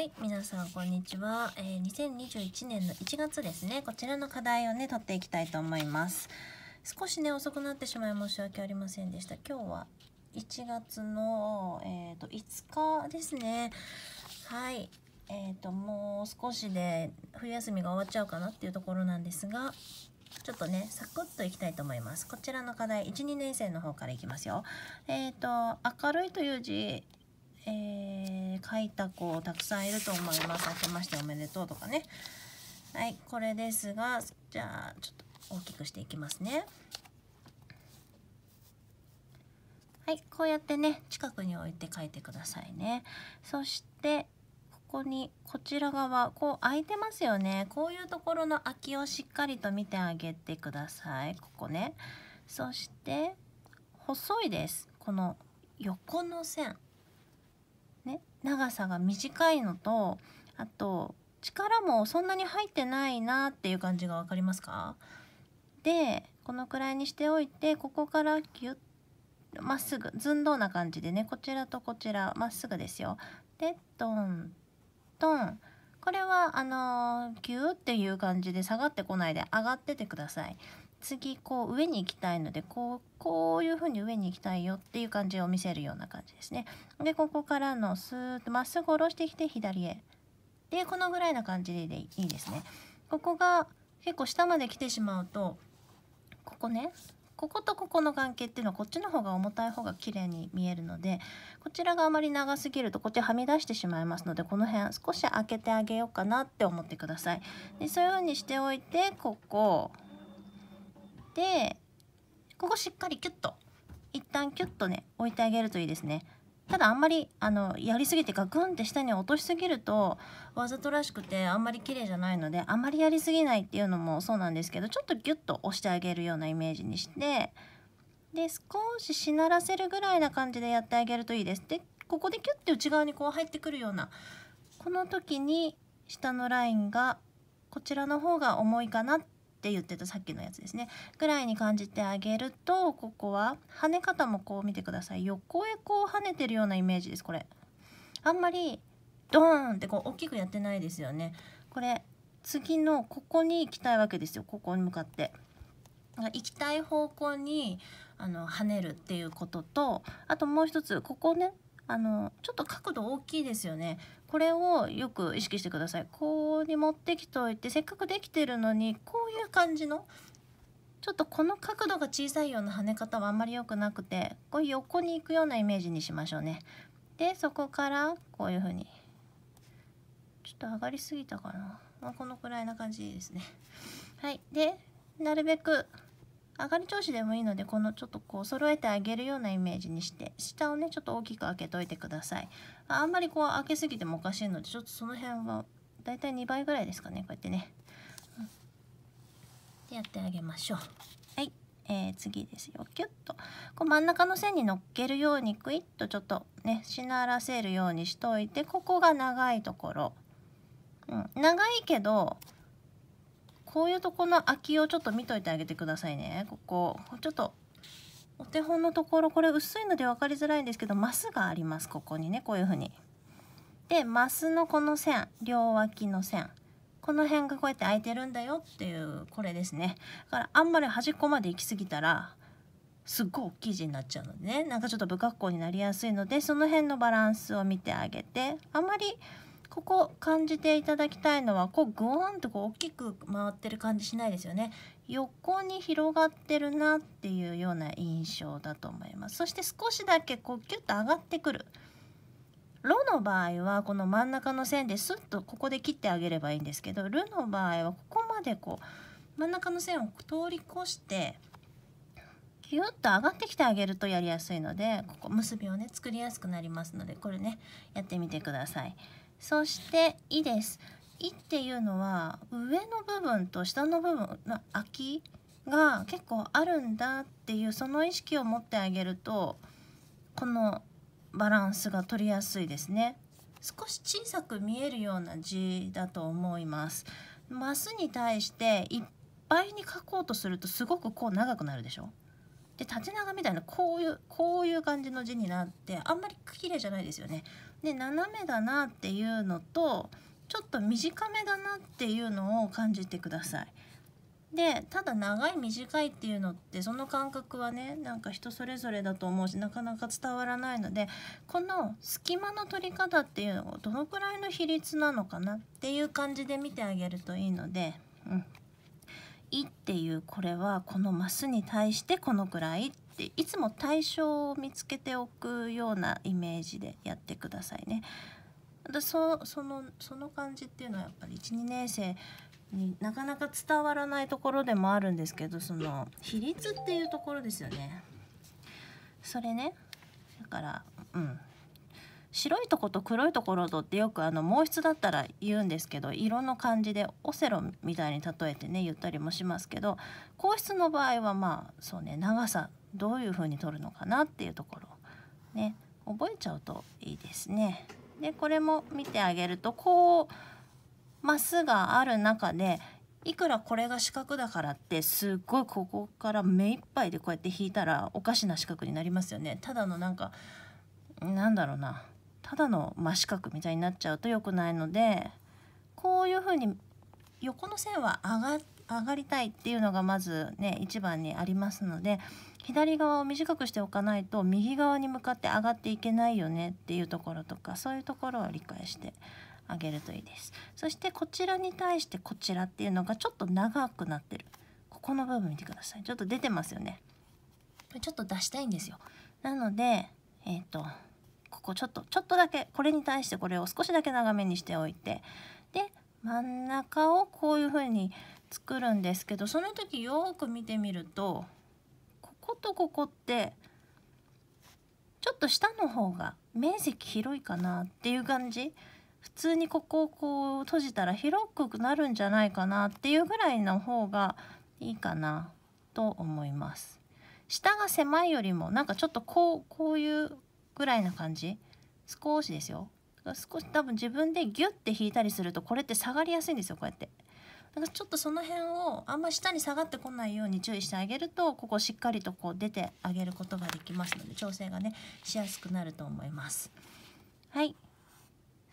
はい、皆さんこんにちは、えー、2021年の1月ですね。こちらの課題をね取っていきたいと思います。少しね遅くなってしまい申し訳ありませんでした。今日は1月の、えーと、5日ですね。はい。えーともう少しで冬休みが終わっちゃうかなっていうところなんですがちょっとねサクッといきたいと思います。こちらの課題12年生の方からいきますよ。えっ、ー、と明るいという字えー、書いた子たくさんいると思います。明けましておめでとうとかね。はいこれですがじゃあちょっと大きくしていきますね。はいこうやってね近くに置いて書いてくださいね。そしてここにこちら側こう空いてますよね。こういうところの空きをしっかりと見てあげてください。ここね。そして細いです。この横の線、長さが短いのとあと力もそんなに入ってないなっていう感じが分かりますか？でこのくらいにしておいてここからギュッまっすぐ寸胴な感じでねこちらとこちらまっすぐですよ。でトントンこれはあのー、ギューっていう感じで下がってこないで上がっててください。次こう上に行きたいのでこうこういう風に上に行きたいよっていう感じを見せるような感じですね。でここからのスーッとまっすぐ下ろしてきて左へ。でこのぐらいな感じでいいですね。ここが結構下まで来てしまうとここねこことここの関係っていうのはこっちの方が重たい方が綺麗に見えるのでこちらがあまり長すぎるとこっちはみ出してしまいますのでこの辺少し開けてあげようかなって思ってください。でそういう風にしておいてここでここしっかりキュッと一旦キュッとね置いてあげるといいですねただあんまりあのやりすぎてガクンって下に落としすぎるとわざとらしくてあんまり綺麗じゃないのであんまりやりすぎないっていうのもそうなんですけどちょっとギュッと押してあげるようなイメージにしてで少ししならせるぐらいな感じでやってあげるといいです。でここでキュッて内側にこう入ってくるようなこの時に下のラインがこちらの方が重いかなってって言ってたさっきのやつですね。ぐらいに感じてあげるとここは跳ね方もこう見てください。横へこう跳ねてるようなイメージですこれ。あんまりドーンってこう大きくやってないですよね。これ次のここに行きたいわけですよ。ここに向かって。行きたい方向にあの跳ねるっていうこととあともう一つここねあのちょっと角度大きいですよね。これをよく意識してください。こうに持ってきておいてせっかくできてるのにこういう感じのちょっとこの角度が小さいような跳ね方はあんまり良くなくてこう横に行くようなイメージにしましょうね。でそこからこういう風にちょっと上がりすぎたかな、まあ、このくらいな感じですね。はい。でなるべく上がり調子でもいいのでこのちょっとこう揃えてあげるようなイメージにして下をねちょっと大きく開けといてください。あんまりこう開けすぎてもおかしいのでちょっとその辺はだいたい2倍ぐらいですかねこうやってね、うん、でやってあげましょう。はい、えー、次ですよ。キュッと。こう真ん中の線に乗っけるようにクイッとちょっとねしならせるようにしといてここが長いところ、うん、長いけどこういうとこの空きをちょっと見といてあげてくださいね。ここ。ちょっとお手本のところこれ薄いので分かりづらいんですけどマスがありますここにね。こういう風に。でマスのこの線両脇の線。この辺がこうやって空いてるんだよっていうこれですね。だからあんまり端っこまで行き過ぎたらすっごい大きい字になっちゃうのでね。なんかちょっと不格好になりやすいのでその辺のバランスを見てあげて。あんまりここ感じていただきたいのはこうグワンとこう大きく回ってる感じしないですよね。横に広がってるなっていうような印象だと思います。そして少しだけこうキュッと上がってくる。ロの場合はこの真ん中の線でスッとここで切ってあげればいいんですけどルの場合はここまでこう真ん中の線を通り越してキュッと上がってきてあげるとやりやすいのでここ結びをね作りやすくなりますのでこれねやってみてください。そして「い」です。いっていうのは上の部分と下の部分の空きが結構あるんだっていうその意識を持ってあげるとこのバランスが取りやすいですね。少し小さく見えるような字だと思います。マスに対していっぱいに書こうとするとすごくこう長くなるでしょで縦長みたいなこういうこういう感じの字になってあんまり綺麗じゃないですよね。で斜めだなっていうのとちょっと短めだなっていうのを感じてください。でただ長い短いっていうのってその感覚はねなんか人それぞれだと思うしなかなか伝わらないのでこの隙間の取り方っていうのをどのくらいの比率なのかなっていう感じで見てあげるといいので「うん、い」っていうこれはこのマスに対してこのくらいっていつも対象を見つけておくようなイメージでやってくださいね。でそそのその感じっていうのはやっぱり12年生になかなか伝わらないところでもあるんですけどその比率っていうところですよね。それねだからうん白いとこと黒いところとってよくあの毛筆だったら言うんですけど色の感じでオセロみたいに例えてね言ったりもしますけど硬質の場合はまあそうね長さどういう風に取るのかなっていうところね覚えちゃうといいですね。でこれも見てあげるとこうマスがある中でいくらこれが四角だからってすっごいここから目いっぱいでこうやって引いたらおかしな四角になりますよねただのなんかなんだろうなただの真四角みたいになっちゃうと良くないのでこういう風に横の線は上が上がりたいっていうのがまずね一番にありますので左側を短くしておかないと右側に向かって上がっていけないよねっていうところとかそういうところを理解してあげるといいです。そしてこちらに対してこちらっていうのがちょっと長くなってる。ここの部分見てください。ちょっと出てますよね。ちょっと出したいんですよ。なのでえっ、ー、とここちょっとちょっとだけこれに対してこれを少しだけ長めにしておいてで真ん中をこういう風に作るんですけどその時よく見てみるとこことここってちょっと下の方が面積広いかなっていう感じ普通にここをこう閉じたら広くなるんじゃないかなっていうぐらいの方がいいかなと思います。下が狭いよりもなんかちょっとこうこういうぐらいな感じ？少しですよ。少し多分自分でギュッて引いたりするとこれって下がりやすいんですよこうやって。だかちょっとその辺をあんま下に下がってこないように注意してあげるとここしっかりとこう出てあげることができますので調整がねしやすくなると思います。はい。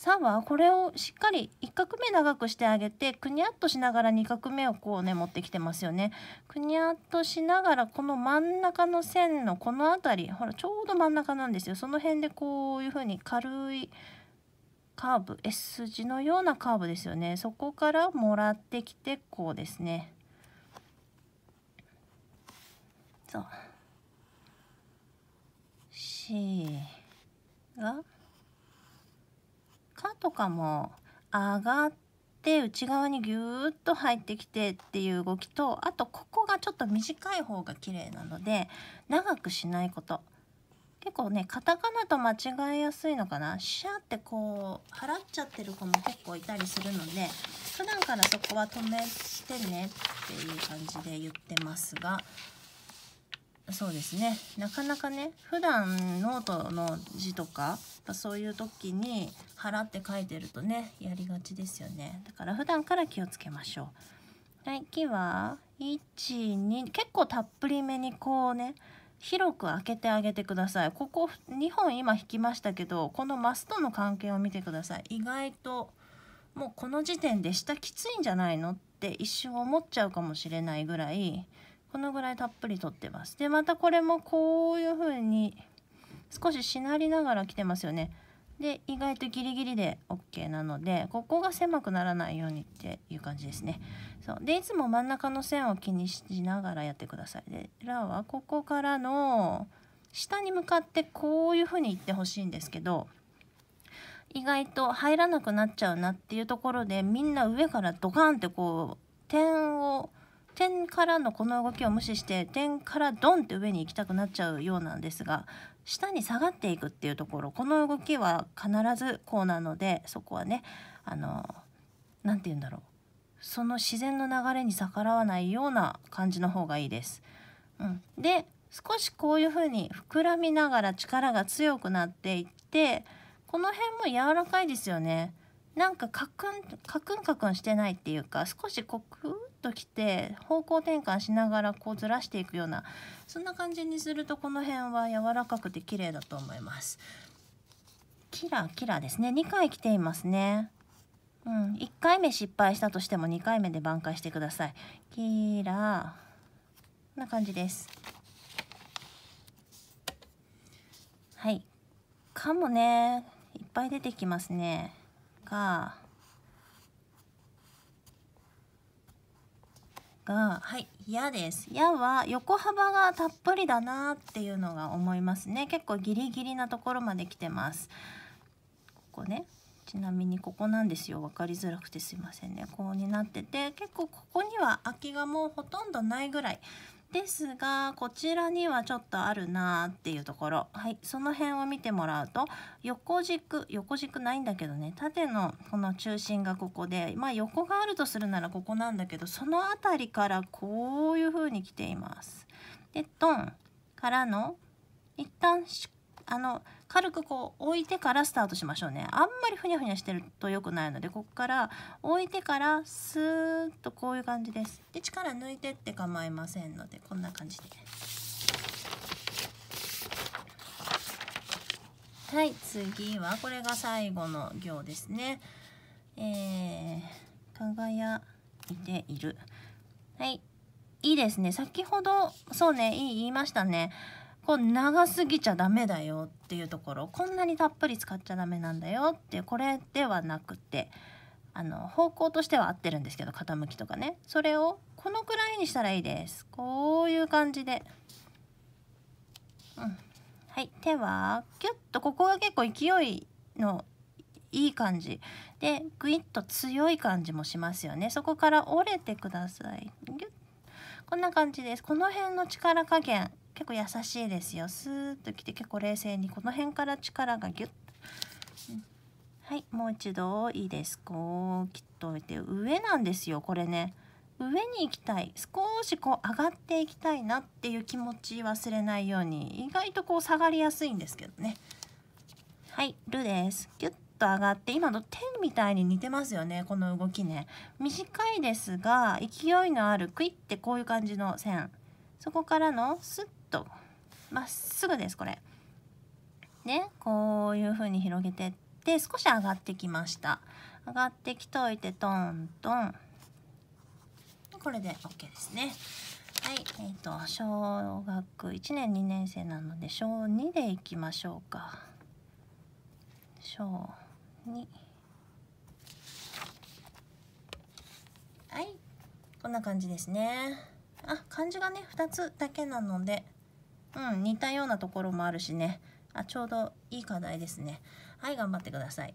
3はこれをしっかり1画目長くしてあげてくにゃっとしながら2画目をこうね持ってきてますよね。くにゃっとしながらこの真ん中の線のこの辺りほらちょうど真ん中なんですよ。その辺でこういう風に軽いカーブ S 字のようなカーブですよね。そこからもらってきてこうですね。そう。C がかとかも上がって内側にギューッと入ってきてっていう動きとあとここがちょっと短い方が綺麗なので長くしないこと。結構ねカタカナと間違えやすいのかな？シャーってこう払っちゃってる子も結構いたりするので普段からそこは止めてねっていう感じで言ってますがそうですね。なかなかね普段ノートの字とかそういう時に払って書いてるとねやりがちですよね。だから普段から気をつけましょう。はい木は12結構たっぷりめにこうね広く開けてあげてください。ここ2本今引きましたけどこのマスとの関係を見てください。意外ともうこの時点で下きついんじゃないのって一瞬思っちゃうかもしれないぐらいこのぐらいたっぷり取ってます。でまたこれもこういう風に少ししなりながら来てますよね。で意外とギリギリで OK なのでここが狭くならないようにっていう感じですね。そう。でいつも真ん中の線を気にしながらやってください。でラはここからの下に向かってこういう風にいってほしいんですけど意外と入らなくなっちゃうなっていうところでみんな上からドカンってこう点を点からのこの動きを無視して点からドンって上に行きたくなっちゃうようなんですが下に下がっていくっていうところこの動きは必ずこうなのでそこはねあの何て言うんだろうその自然の流れに逆らわないような感じの方がいいです。うん、で少しこういう風に膨らみながら力が強くなっていってこの辺も柔らかいですよね。なんかカクンカクンカクンしてないっていうか少しこうクときて方向転換しながらこうずらしていくようなそんな感じにするとこの辺は柔らかくて綺麗だと思います。キラキラですね。2回来ていますね。うん、1回目失敗したとしても2回目で挽回してください。キラこんな感じです。はい「か」もねいっぱい出てきますね「か」がはい「や」です「や」は横幅がたっぷりだなっていうのが思いますね。結構ギリギリなところまで来てます。ここね。ちなみにここなんですよ。分かりづらくてすいませんね。こうになってて結構ここには空きがもうほとんどないぐらいですがこちらにはちょっとあるなっていうところはいその辺を見てもらうと横軸横軸ないんだけどね縦のこの中心がここでまあ横があるとするならここなんだけどその辺りからこういう風に来ています。でトンからの一旦あの軽くこう置いてからスタートしましょうね。あんまりふにゃふにゃしてると良くないのでここから置いてからスーッとこういう感じです。で力抜いてって構いませんのでこんな感じで。はい次はこれが最後の行ですね。えー、輝いている。はいいいですね。先ほどそうねいい言いましたね。こう長すぎちゃダメだよっていうところこんなにたっぷり使っちゃダメなんだよってこれではなくてあの方向としては合ってるんですけど傾きとかね。それをこのくらいにしたらいいです。こういう感じで、うん、はい。手はキュッとここが結構勢いのいい感じ。でグイッと強い感じもしますよね。そこから折れてください。こんな感じです。この辺の力加減。結構優しいですよ。スーッときて結構冷静にこの辺から力がギュッ。と、うん、はいもう一度いいですこう切っといて上なんですよこれね。上に行きたい。少しこう上がっていきたいなっていう気持ち忘れないように。意外とこう下がりやすいんですけどね。はい「る」です。ギュッと上がって今の点みたいに似てますよねこの動きね。短いですが勢いのあるクイッてこういう感じの線。そこからのスッとまっすぐですこれ。ねこういう風に広げてって少し上がってきました。上がってきといてトントン。これで OK ですね。はい、えっ、ー、と小学1年2年生なので小2でいきましょうか。小2。はい、こんな感じですね。あ、漢字がね2つだけなので。うん似たようなところもあるしね。あちょうどいい課題ですね。はい頑張ってください。